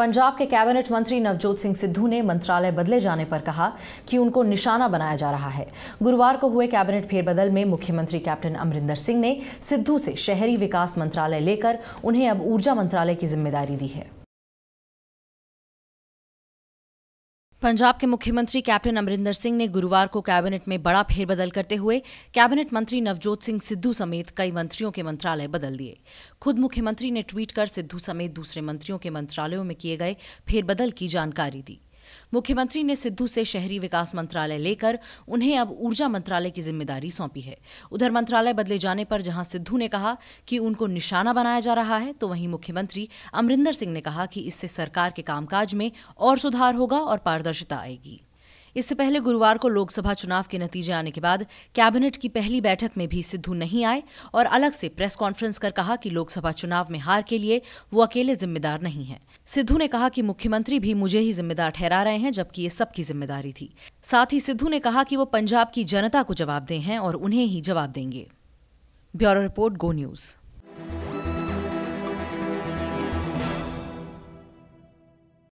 पंजाब के कैबिनेट मंत्री नवजोत सिंह सिद्धू ने मंत्रालय बदले जाने पर कहा कि उनको निशाना बनाया जा रहा है। गुरुवार को हुए कैबिनेट फेरबदल में मुख्यमंत्री कैप्टन अमरिंदर सिंह ने सिद्धू से शहरी विकास मंत्रालय लेकर उन्हें अब ऊर्जा मंत्रालय की ज़िम्मेदारी दी है। पंजाब के मुख्यमंत्री कैप्टन अमरिंदर सिंह ने गुरुवार को कैबिनेट में बड़ा फेरबदल करते हुए कैबिनेट मंत्री नवजोत सिंह सिद्धू समेत कई मंत्रियों के मंत्रालय बदल दिए। खुद मुख्यमंत्री ने ट्वीट कर सिद्धू समेत दूसरे मंत्रियों के मंत्रालयों में किए गए फेरबदल की जानकारी दी। मुख्यमंत्री ने सिद्धू से शहरी विकास मंत्रालय लेकर उन्हें अब ऊर्जा मंत्रालय की ज़िम्मेदारी सौंपी है। उधर मंत्रालय बदले जाने पर जहाँ सिद्धू ने कहा कि उनको निशाना बनाया जा रहा है तो वहीं मुख्यमंत्री अमरिंदर सिंह ने कहा कि इससे सरकार के कामकाज में और सुधार होगा और पारदर्शिता आएगी। इससे पहले गुरुवार को लोकसभा चुनाव के नतीजे आने के बाद कैबिनेट की पहली बैठक में भी सिद्धू नहीं आए और अलग से प्रेस कॉन्फ्रेंस कर कहा कि लोकसभा चुनाव में हार के लिए वो अकेले जिम्मेदार नहीं है। सिद्धू ने कहा कि मुख्यमंत्री भी मुझे ही जिम्मेदार ठहरा रहे हैं, जबकि ये सबकी ज़िम्मेदारी थी। साथ ही सिद्धू ने कहा कि वो पंजाब की जनता को जवाब दे हैं और उन्हें ही जवाब देंगे। Bureau report, Go News.